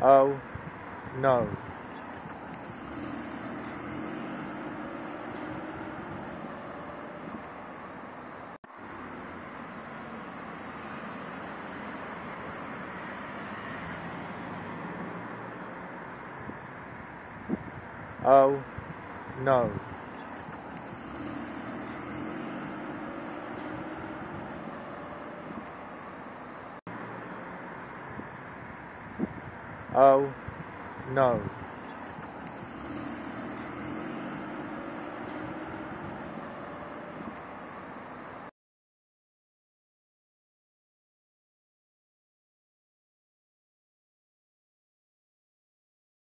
Oh, no. Oh, no. Oh, no.